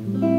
Mm-hmm.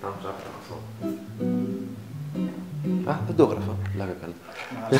Thumbs up αυτό. Α, δεν το έγραφα. Λάγα καλά.